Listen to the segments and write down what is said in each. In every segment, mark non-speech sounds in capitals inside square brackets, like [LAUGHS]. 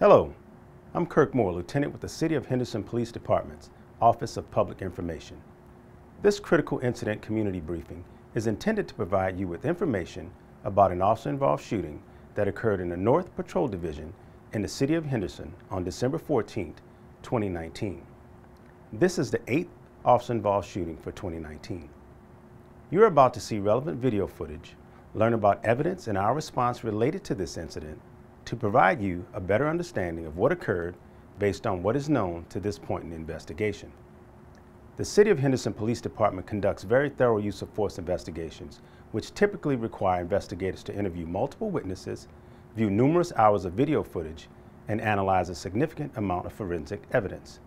Hello, I'm Kirk Moore, Lieutenant with the City of Henderson Police Department's Office of Public Information. This critical incident community briefing is intended to provide you with information about an officer-involved shooting that occurred in the North Patrol Division in the City of Henderson on December 14, 2019. This is the eighth officer-involved shooting for 2019. You're about to see relevant video footage, learn about evidence and our response related to this incident, to provide you a better understanding of what occurred based on what is known to this point in the investigation. The City of Henderson Police Department conducts very thorough use of force investigations, which typically require investigators to interview multiple witnesses, view numerous hours of video footage, and analyze a significant amount of forensic evidence.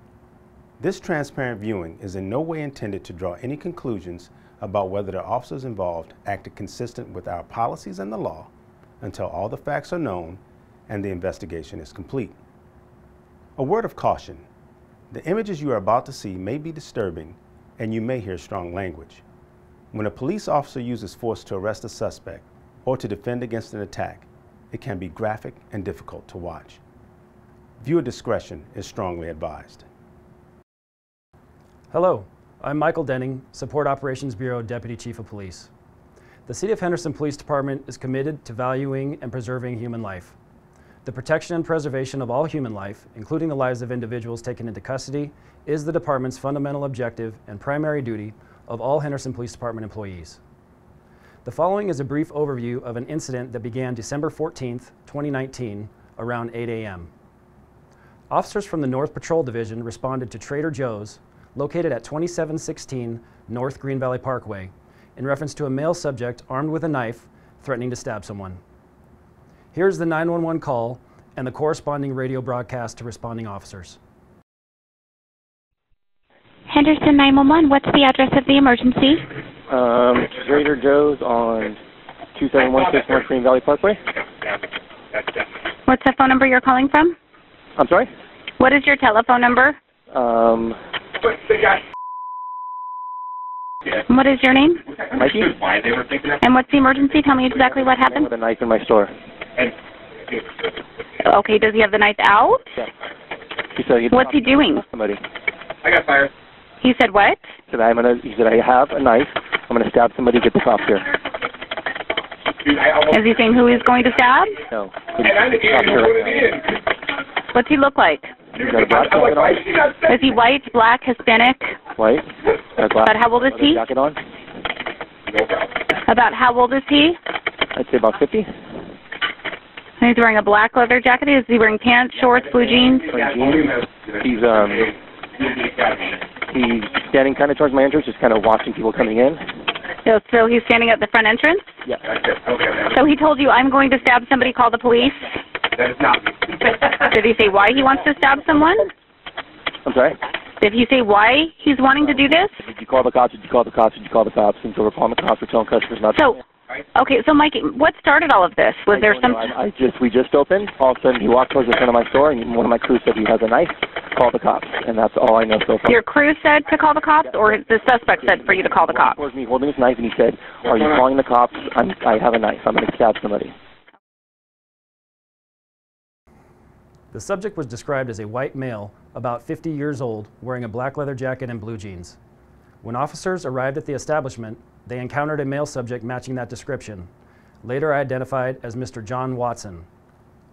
This transparent viewing is in no way intended to draw any conclusions about whether the officers involved acted consistent with our policies and the law until all the facts are known and the investigation is complete. A word of caution. The images you are about to see may be disturbing and you may hear strong language. When a police officer uses force to arrest a suspect or to defend against an attack, it can be graphic and difficult to watch. Viewer discretion is strongly advised. Hello, I'm Michael Denning, Support Operations Bureau Deputy Chief of Police. The City of Henderson Police Department is committed to valuing and preserving human life. The protection and preservation of all human life, including the lives of individuals taken into custody, is the department's fundamental objective and primary duty of all Henderson Police Department employees. The following is a brief overview of an incident that began December 14, 2019, around 8 a.m. Officers from the North Patrol Division responded to Trader Joe's, located at 2716 North Green Valley Parkway, in reference to a male subject armed with a knife threatening to stab someone. Here's the 911 call and the corresponding radio broadcast to responding officers. Henderson 911, what's the address of the emergency? Um, Trader Joe's on 2716 North Green Valley Parkway. What's the phone number you're calling from? I'm sorry? What is your telephone number? Um, And what is your name? Mikey? And what's the emergency? Tell me exactly what happened. with a knife in my store. Okay, does he have the knife out? Yeah. He said he'd What's he doing? somebody. I got fired. He said what? He said I'm gonna. He said I have a knife. I'm gonna stab somebody. Get the cops here. Dude, I almost. Is he saying who he's going to stab? No. And I didn't Cops even what it What's he look like? He's got a black I'm like, jacket why on. is she not saying Is he white, black, Hispanic? White. Got a black About how old is he? Jacket on. About how old is he? I'd say about 50. And he's wearing a black leather jacket. Is he wearing pants, shorts, blue jeans? He's um. He's standing kind of towards my entrance, just kind of watching people coming in. So, so he's standing at the front entrance. Yeah. That's it. Okay, man. So he told you, I'm going to stab somebody, call the police. That is not me. [LAUGHS] Did he say why he wants to stab someone? I'm sorry. Did he say why he's wanting to do this? Did you call the cops? Did you call the cops? Did you call the cops? And so we're calling the cops. We're telling customers not to. So, okay, so Mike, what started all of this? Was I there some? know. I, I just we just opened. All of a sudden, he walked towards the front of my store, and one of my crew said he has a knife. Call the cops, and that's all I know so far. Your crew said to call the cops, or the suspect said for you to call the cops? Towards me, holding his knife, and he said, "Are you calling the cops? I'm, I have a knife. I'm going to stab somebody." The subject was described as a white male, about 50 years old, wearing a black leather jacket and blue jeans. When officers arrived at the establishment, they encountered a male subject matching that description, later identified as Mr. John Watson,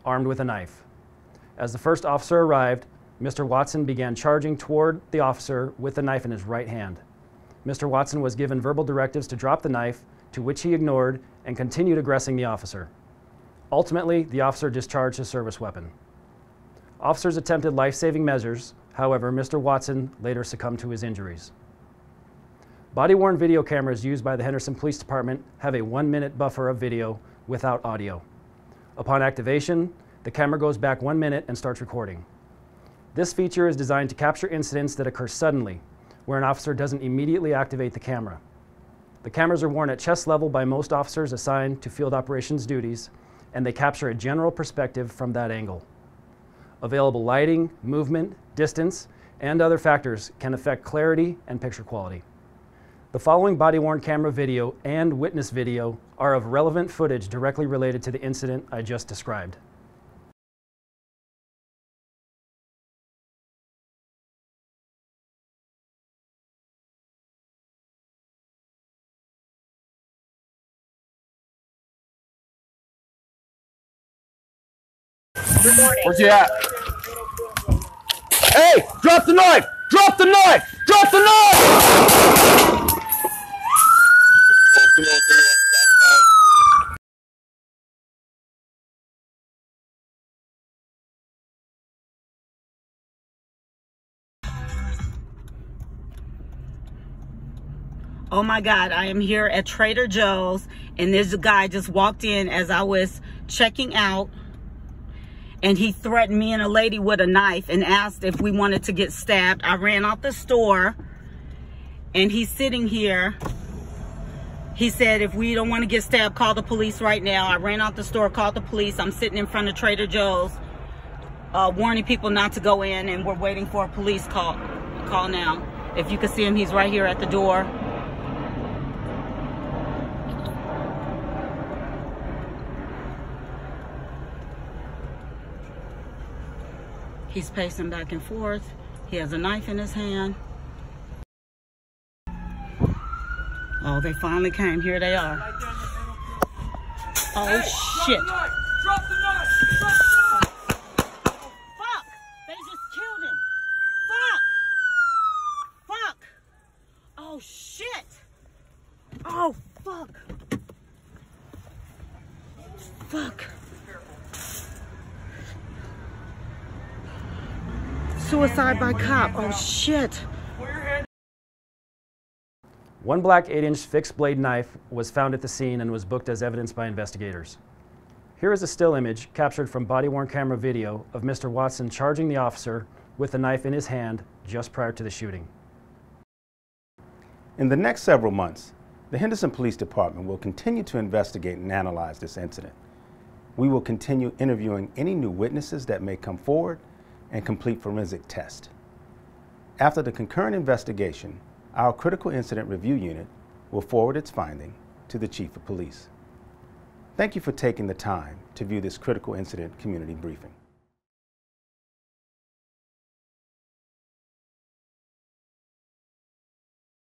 armed with a knife. As the first officer arrived, Mr. Watson began charging toward the officer with the knife in his right hand. Mr. Watson was given verbal directives to drop the knife, to which he ignored and continued aggressing the officer. Ultimately, the officer discharged his service weapon. Officers attempted life saving measures, however, Mr. Watson later succumbed to his injuries. Body worn video cameras used by the Henderson Police Department have a one minute buffer of video without audio. Upon activation, the camera goes back one minute and starts recording. This feature is designed to capture incidents that occur suddenly, where an officer doesn't immediately activate the camera. The cameras are worn at chest level by most officers assigned to field operations duties, and they capture a general perspective from that angle available lighting, movement, distance, and other factors can affect clarity and picture quality. The following body-worn camera video and witness video are of relevant footage directly related to the incident I just described. Good morning. Where's you at? Hey, drop the knife! Drop the knife! Drop the knife! Oh my God, I am here at Trader Joe's and this guy just walked in as I was checking out and he threatened me and a lady with a knife and asked if we wanted to get stabbed. I ran out the store and he's sitting here. He said, if we don't want to get stabbed, call the police right now. I ran out the store, called the police. I'm sitting in front of Trader Joe's, uh, warning people not to go in and we're waiting for a police call, call now. If you can see him, he's right here at the door. He's pacing back and forth. He has a knife in his hand. Oh, they finally came. Here they are. Oh, shit. Fuck! They just killed him. Fuck! Fuck! Oh, shit! Oh, fuck! Fuck! Suicide by cop. Oh, shit. One black 8 inch fixed blade knife was found at the scene and was booked as evidence by investigators. Here is a still image captured from body worn camera video of Mr. Watson charging the officer with the knife in his hand just prior to the shooting. In the next several months, the Henderson Police Department will continue to investigate and analyze this incident. We will continue interviewing any new witnesses that may come forward and complete forensic test. After the concurrent investigation, our Critical Incident Review Unit will forward its finding to the Chief of Police. Thank you for taking the time to view this Critical Incident Community Briefing.